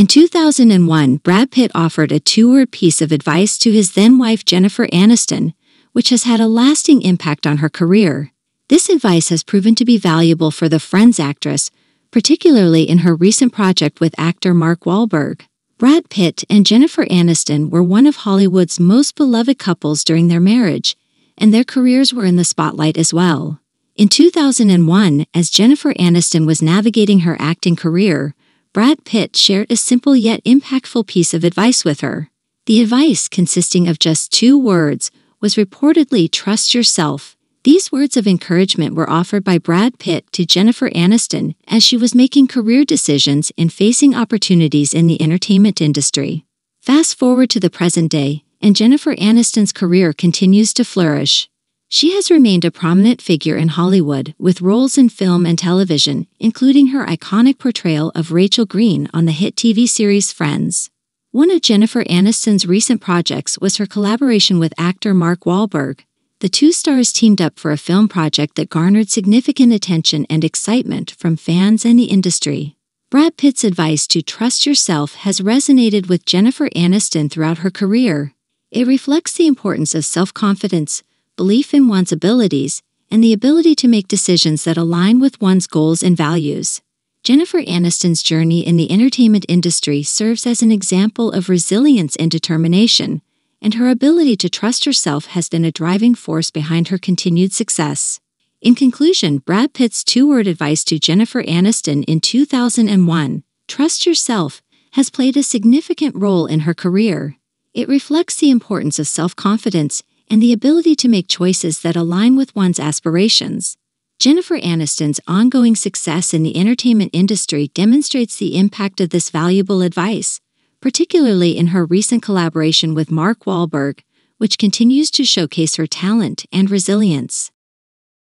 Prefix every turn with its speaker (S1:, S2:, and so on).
S1: In 2001, Brad Pitt offered a two word piece of advice to his then wife Jennifer Aniston, which has had a lasting impact on her career. This advice has proven to be valuable for the Friends actress, particularly in her recent project with actor Mark Wahlberg. Brad Pitt and Jennifer Aniston were one of Hollywood's most beloved couples during their marriage, and their careers were in the spotlight as well. In 2001, as Jennifer Aniston was navigating her acting career, Brad Pitt shared a simple yet impactful piece of advice with her. The advice, consisting of just two words, was reportedly trust yourself. These words of encouragement were offered by Brad Pitt to Jennifer Aniston as she was making career decisions and facing opportunities in the entertainment industry. Fast forward to the present day, and Jennifer Aniston's career continues to flourish. She has remained a prominent figure in Hollywood with roles in film and television, including her iconic portrayal of Rachel Green on the hit TV series Friends. One of Jennifer Aniston's recent projects was her collaboration with actor Mark Wahlberg. The two stars teamed up for a film project that garnered significant attention and excitement from fans and the industry. Brad Pitt's advice to trust yourself has resonated with Jennifer Aniston throughout her career. It reflects the importance of self confidence, belief in one's abilities, and the ability to make decisions that align with one's goals and values. Jennifer Aniston's journey in the entertainment industry serves as an example of resilience and determination, and her ability to trust herself has been a driving force behind her continued success. In conclusion, Brad Pitt's two word advice to Jennifer Aniston in 2001, Trust Yourself, has played a significant role in her career. It reflects the importance of self confidence and the ability to make choices that align with one's aspirations. Jennifer Aniston's ongoing success in the entertainment industry demonstrates the impact of this valuable advice, particularly in her recent collaboration with Mark Wahlberg, which continues to showcase her talent and resilience.